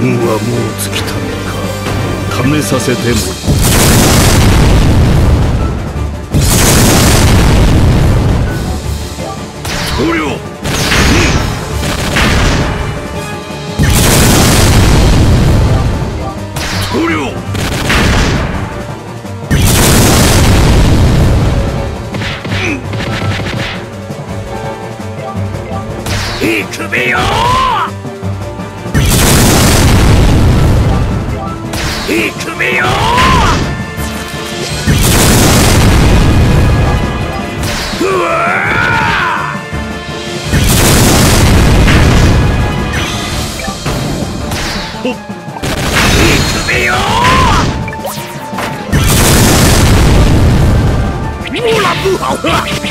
はもう尽きたのか試させても。棟梁棟梁いくべよいくべよう。わ。ほっ。いくべよ。莫拉不好了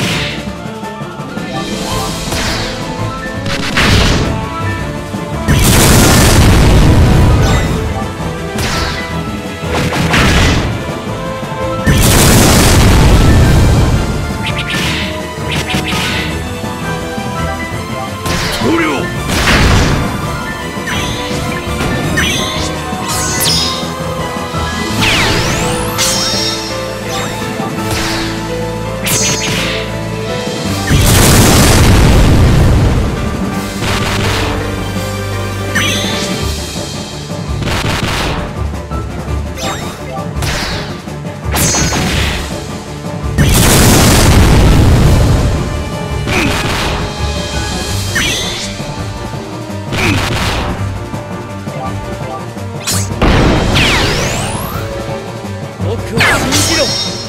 Viram?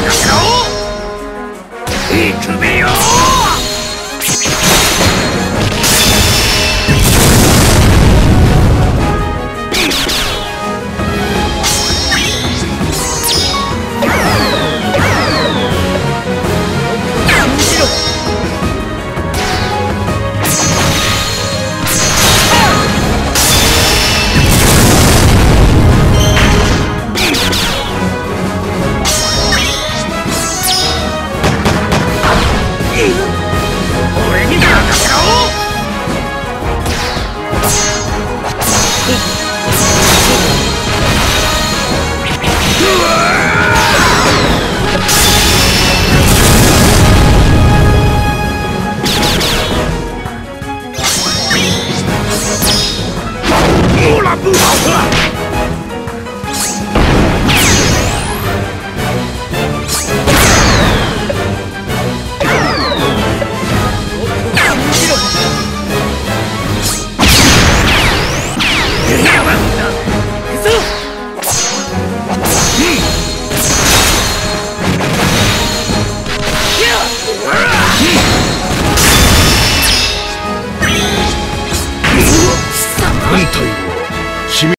俺に Hammer!